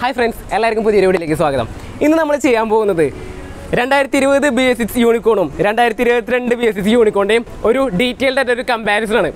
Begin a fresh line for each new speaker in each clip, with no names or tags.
Hi friends എല്ലാവർക്കും പുതിയ വീഡിയോയിലേക്ക് സ്വാഗതം. ഇന്ന് നമ്മൾ ചെയ്യാൻ പോകുന്നത് രണ്ടായിരത്തി ഇരുപത് ബി എസ് സിക്സ് യൂണിക്കോണും രണ്ടായിരത്തി ഇരുപത്തിരണ്ട് ബി എസ് സിക്സ് യൂണിക്കോണിന്റെയും ഒരു ഡീറ്റെയിൽഡ് ആയിട്ട് ഒരു കമ്പാരിസൺ ആണ്.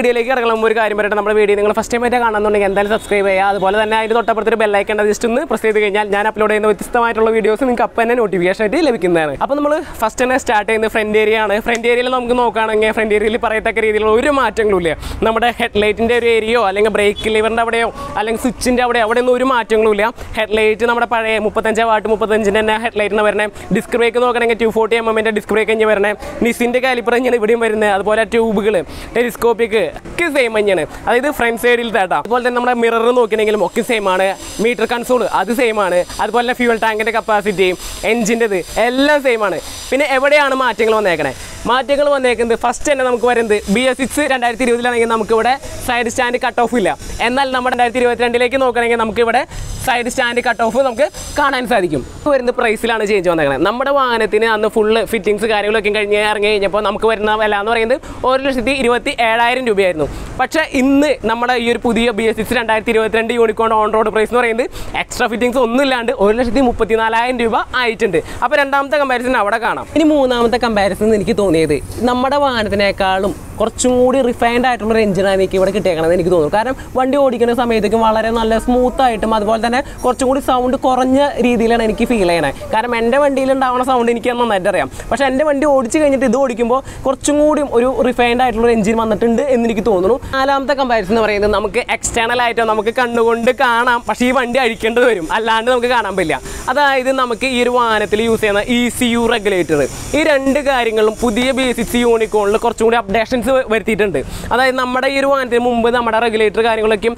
വീഡിയോയിലേക്ക് ഇറങ്ങുമ്പോൾ ഒരു കാര്യം പറയട്ടെ. നമ്മുടെ വീഡിയോ നിങ്ങൾ ഫസ്റ്റ് ടൈം ആയിട്ട് കാണുന്നുണ്ടെങ്കിൽ എന്തായാലും സബ്സ്ക്രൈബ് ചെയ്യുക. അതുപോലെ തന്നെ അതിന് തൊട്ടപ്പുറത്തൊരു ബെല്ലൈക്കൺ ജസ്റ്റ് ഒന്ന് പ്രസ് ചെയ്ത് കഴിഞ്ഞാൽ ഞാൻ അപ്ലോഡ് ചെയ്യുന്ന വ്യത്യസ്തമായിട്ടുള്ള വീഡിയോസ് നിങ്ങൾക്ക് അപ്പം തന്നെ നോട്ടിഫിക്കേഷൻ ആയിട്ട് ലഭിക്കുന്നതാണ്. അപ്പോൾ നമ്മൾ ഫസ്റ്റ് തന്നെ സ്റ്റാർട്ട് ചെയ്യുന്നത് ഫ്രണ്ട് ഏരിയ ആണ്. ഫ്രണ്ട് ഏരിയയിൽ നമുക്ക് നോക്കുകയാണെങ്കിൽ ഫ്രണ്ട് ഏരിയയിൽ പറയത്തക്ക രീതിയിലുള്ള ഒരു മാറ്റങ്ങളും ഇല്ല. നമ്മുടെ ഹെഡ് ലൈറ്റിന്റെ ഒരു ഏരിയയോ അല്ലെങ്കിൽ ബ്രേക്ക് ലിവറിന്റെ അവിടെയോ അല്ലെങ്കിൽ സ്വിച്ചിന്റെ അവിടെ അവിടെ ഒന്നും ഒരു മാറ്റങ്ങളും ഇല്ല. ഹെഡ്ലൈറ്റ് നമ്മുടെ പഴയ മുപ്പത്തഞ്ച് വാട്ട് മുപ്പത്തഞ്ചിന്റെ തന്നെ ഹെഡ് ലൈറ്റിന് വരണേ. ഡിസ്ക് ബ്രേക്ക് നോക്കണമെങ്കിൽ ടു ഫോർട്ടി എം എമ്മിന്റെ ഡിസ്ക് ബ്രേക്ക് കഴിഞ്ഞ് വരണേ. നിസിന്റെ കാലിപ്പർ ഇങ്ങനെ ഇവിടെയും വരുന്നത്. അതുപോലെ ട്യൂബുകൾ ടെലിസ്കോപ്പിക് ഒക്കെ സെയിം തന്നെയാണ്. അതായത് ഫ്രണ്ട് സൈഡിൽ തേട്ടാ അതുപോലെ തന്നെ നമ്മുടെ മിറർ നോക്കിയെങ്കിലും ഒക്കെ സെയിം ആണ്. മീറ്റർ കൺസോൾ അത് സെയിം ആണ്. അതുപോലെ ഫ്യൂൽ ടാങ്കിന്റെ കപ്പാസിറ്റി എഞ്ചിന്റെത് എല്ലാം സെയിം ആണ്. പിന്നെ എവിടെയാണ് മാറ്റങ്ങൾ വന്നേക്കണേ? മാറ്റങ്ങൾ വന്നേക്കുന്നത്. ഫസ്റ്റ് തന്നെ നമുക്ക് വരുന്നത് ബി എസ് സിക്സ് രണ്ടായിരത്തി ഇരുപതിലാണെങ്കിൽ നമുക്കിവിടെ സൈഡ് സ്റ്റാൻഡ് കട്ട് ഓഫ് ഇല്ല. എന്നാൽ നമ്മുടെ രണ്ടായിരത്തി ഇരുപത്തിരണ്ടിലേക്ക് നോക്കണമെങ്കിൽ നമുക്ക് ഇവിടെ സൈഡ് സ്റ്റാൻഡ് കട്ട് ഓഫ് നമുക്ക് കാണാൻ സാധിക്കും. വരുന്ന പ്രൈസിലാണ് ചേഞ്ച് വന്നേക്കുന്നത് നമ്മുടെ വാഹനത്തിന് അന്ന് ഫുള്ള് ഫിറ്റിങ്സ് കാര്യങ്ങളൊക്കെ കഴിഞ്ഞ് ഇറങ്ങി കഴിഞ്ഞപ്പോൾ നമുക്ക് വരുന്ന വില എന്ന് പറയുന്നത് ഒരു ലക്ഷത്തി ഇരുപത്തി ഏഴായിരം രൂപയായിരുന്നു. പക്ഷേ ഇന്ന് നമ്മുടെ ഈ ഒരു പുതിയ ബി എസ് സിക്സ് രണ്ടായിരത്തി ഇരുപത്തിരണ്ട് യൂണിക്കോൺ ഓൺ റോഡ് പ്രൈസ് എന്ന് പറയുന്നത് എക്സ്ട്രാ ഫിറ്റിങ്സ് ഒന്നും ഇല്ലാണ്ട് ഒരു ലക്ഷത്തി മുപ്പത്തി നാലായിരം രൂപ ആയിട്ടുണ്ട്. അപ്പോൾ രണ്ടാമത്തെ കമ്പാരിസൺ അവിടെ കാണാം. ഇനി മൂന്നാമത്തെ കമ്പാരിസൺ എനിക്ക് തോന്നിയത്. നമ്മുടെ വാഹനത്തിനേക്കാളും കുറച്ചും കൂടി റിഫൈൻഡ് ആയിട്ടുള്ള ഒരു എഞ്ചിനാണ് എനിക്ക് ഇവിടെ കിട്ടിയേക്കണത് എനിക്ക് തോന്നുന്നു. കാരണം വണ്ടി ഓടിക്കുന്ന സമയത്തേക്കും വളരെ നല്ല സ്മൂത്ത് ആയിട്ടും അതുപോലെ തന്നെ കുറച്ചും കൂടി സൗണ്ട് കുറഞ്ഞ രീതിയിലാണ് എനിക്ക് ഫീൽ ചെയ്യണേ. കാരണം എന്റെ വണ്ടിയിൽ ഉണ്ടാവുന്ന സൗണ്ട് എനിക്ക് നന്നായിട്ട് അറിയാം. പക്ഷേ എന്റെ വണ്ടി ഓടിച്ച് കഴിഞ്ഞിട്ട് ഇത് ഓടിക്കുമ്പോൾ കുറച്ചും കൂടി ഒരു റിഫൈൻഡ് ആയിട്ടുള്ള ഒരു എഞ്ചിൻ വന്നിട്ടുണ്ട് എന്ന് എനിക്ക് തോന്നുന്നു. നാലാമത്തെ കമ്പാരിസൺ എന്ന് പറയുന്നത് നമുക്ക് എക്സ്റ്റേണൽ ആയിട്ട് നമുക്ക് കണ്ണുകൊണ്ട് കാണാം. പക്ഷേ ഈ വണ്ടി അഴിക്കേണ്ടി വരും. അല്ലാണ്ട് നമുക്ക് കാണാൻ പറ്റില്ല. അതായത് നമുക്ക് ഈ ഒരു വാഹനത്തിൽ യൂസ് ചെയ്യുന്ന ഇ സി യു റെഗുലേറ്റർ ഈ രണ്ട് കാര്യങ്ങളും പുതിയ ബി സിക്സ് യൂണിക്കോണിൽ കുറച്ചും കൂടി അപ്ഡേഷൻസ് വരുത്തിയിട്ടുണ്ട്. അതായത് നമ്മുടെ ഈ ഒരു വാഹനത്തിന് മുമ്പ് നമ്മുടെ റെഗുലേറ്റർ കാര്യങ്ങളൊക്കെയും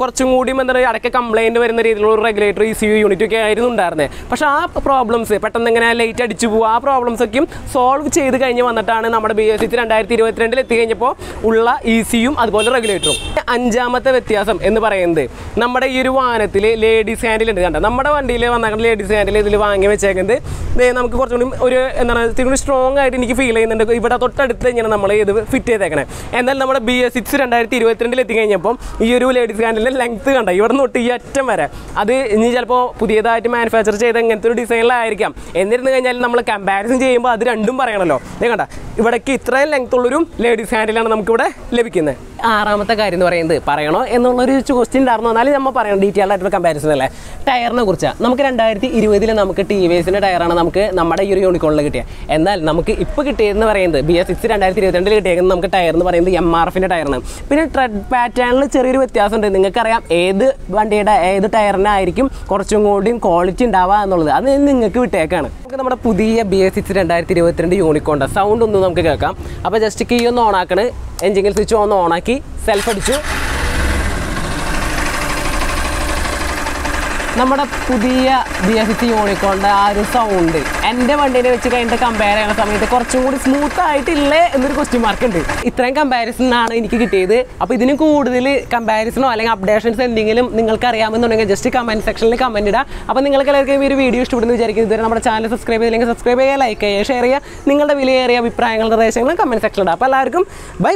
കുറച്ചും കൂടി എന്താ പറയുക ഇടയ്ക്ക് കംപ്ലൈന്റ് വരുന്ന രീതിയിലുള്ള regulator E C U unit ഒക്കെ ആയിരുന്നു ഉണ്ടായിരുന്നത് പക്ഷേ ആ പ്രോബ്ലംസ് പെട്ടെന്ന് ഇങ്ങനെ ലൈറ്റ് അടിച്ചു പോകുക ആ പ്രോബ്ലംസ് ഒക്കെയും സോൾവ് ചെയ്ത് കഴിഞ്ഞ് വന്നിട്ടാണ് നമ്മുടെ ബി എസ് സിക്സ് രണ്ടായിരത്തി ഇരുപത്തിരണ്ടിൽ എത്തി കഴിഞ്ഞപ്പോൾ ഉള്ള ഇ സിയും അതുപോലെ റെഗുലേറ്ററും അഞ്ചാമത്തെ വ്യത്യാസം എന്ന് പറയുന്നത് നമ്മുടെ ഈ ഒരു വാഹനത്തിൽ ലേഡീസ് ഹാൻഡിൽ ഉണ്ട്. കണ്ടോ? നമ്മുടെ വണ്ടിയിൽ വന്ന ലേഡീസ് ഹാൻഡിൽ ഇതിൽ വാങ്ങി വെച്ചേക്കുന്നത് നമുക്ക് കുറച്ചുകൂടി ഒരു എന്താണ് സ്ട്രോങ് ആയിട്ട് എനിക്ക് ഫീൽ ചെയ്യുന്നുണ്ട്. ഇവിടെ തൊട്ടടുത്ത് ഇങ്ങനെ നമ്മൾ ഇത് ഫിറ്റ് ചെയ്തേക്കണേ. എന്നാൽ നമ്മുടെ ബി എസ് സിക്സ് രണ്ടായിരത്തി ഇരുപത്തിരണ്ടിൽ എത്തി കഴിഞ്ഞപ്പോൾ ഈ ഒരു ലേഡീസ് ഹാൻഡിലിന്റെ ലെങ്ത് കണ്ട? ഇവിടെ നിന്ന് തൊട്ട് ഈ അറ്റം വരെ. അത് ഇനി ചിലപ്പോൾ പുതിയതായിട്ട് മാനുഫാക്ചർ ചെയ്ത ഇങ്ങനത്തെ ഒരു ഡിസൈനിലായിരിക്കാം എന്നിരുന്നു കഴിഞ്ഞാൽ നമ്മൾ കമ്പാരിസൺ ചെയ്യുമ്പോൾ അത് രണ്ടും പറയണമല്ലോ കണ്ട? ഇവിടേക്ക് ഇത്രയും ലെങ്ത്തുള്ളൊരു ലേഡീസ് ഹാൻഡിലാണ് നമുക്കിവിടെ ലഭിക്കുന്നത്. ആറാമത്തെ കാര്യം എന്ന് പറയുന്നത് പറയണോ എന്നുള്ളൊരു ക്വസ്റ്റ്യൻ ഉണ്ടായിരുന്നു എന്നാലും നമ്മൾ പറയണം. ഡീറ്റെയിൽ ആയിട്ടുള്ള കമ്പാരിസൺ അല്ലേ? ടയറിനെ കുറിച്ചാണ് നമുക്ക് രണ്ടായിരത്തി ഇരുപതിൽ നമുക്ക് ടി വി എസിന്റെ ടയറാണ് നമുക്ക് നമ്മുടെ ഈ ഒരു യൂണിക്കോണിൽ കിട്ടിയത് എന്നാൽ നമുക്ക് ഇപ്പോൾ കിട്ടിയതെന്ന് പറയുന്നത് ബി എസ് സിക്സ് രണ്ടായിരത്തി ഇരുപത്തിരണ്ടിൽ കിട്ടിയേക്കുന്നത് നമുക്ക് ടയർ എന്ന് പറയുന്നത് എം ആർ എഫിന്റെ ടയറാണ് പിന്നെ ട്രെഡ് പാറ്റേണിൽ ചെറിയൊരു വ്യത്യാസമുണ്ട്. നിങ്ങൾക്കറിയാം ഏത് വണ്ടിയുടെ ഏത് ടയറിനായിരിക്കും കുറച്ചും കൂടിയും ക്വാളിറ്റി ഉണ്ടാവുക എന്നുള്ളത്. അത് നിങ്ങൾക്ക് വിട്ടേക്കാണ് നമുക്ക് നമ്മുടെ പുതിയ ബി എസ് സിക്സ് രണ്ടായിരത്തി ഇരുപത്തിരണ്ട് യൂണിക്കോണ്ട സൗണ്ട് ഒന്ന് നമുക്ക് കേൾക്കാം. അപ്പോൾ ജസ്റ്റ് കീ ഒന്ന് ഓണാക്കണ് എഞ്ചിൻ സ്വിച്ച് ഒന്ന് ഓണാക്കി സെൽഫ് അടിച്ചു. നമ്മുടെ പുതിയ ബി എസ് സി യൂണിക്കോണിന്റെ ആ ഒരു സൗണ്ട് എന്റെ വണ്ടീനെ വെച്ച് കഴിഞ്ഞിട്ട് കമ്പയർ ചെയ്യുന്ന സമയത്ത് കുറച്ചും കൂടി സ്മൂത്ത് ആയിട്ടില്ലേ എന്നൊരു ക്വസ്റ്റ്യൻ മാർക്ക് ഉണ്ട്. ഇത്രയും കമ്പാരിസൺ ആണ് എനിക്ക് കിട്ടിയത്. അപ്പോൾ ഇതിന് കൂടുതൽ കമ്പാരിസണോ അല്ലെങ്കിൽ അപ്ഡേഷൻസ് എന്തെങ്കിലും നിങ്ങൾക്ക് അറിയാമെന്നുണ്ടെങ്കിൽ ജസ്റ്റ് കമന്റ് സെക്ഷനിൽ കമന്റ് ഇടാം. അപ്പോൾ നിങ്ങൾക്ക് എല്ലാവർക്കും ഈ ഒരു വീഡിയോ ഇഷ്ടപ്പെടുന്നു വിചാരിക്കുന്നത് ഇതുവരെ നമ്മുടെ ചാനൽ സബ്സ്ക്രൈബ് ചെയ്തില്ലെങ്കിൽ സബ്സ്ക്രൈബ് ചെയ്യുക ലൈക്ക് ചെയ്യുക ഷെയർ ചെയ്യുക. നിങ്ങളുടെ വിലയേറിയ അഭിപ്രായങ്ങളും നിർദ്ദേശങ്ങളും കമന്റ് സെക്ഷനിൽ ഇടാം. അപ്പോൾ എല്ലാവർക്കും ബൈ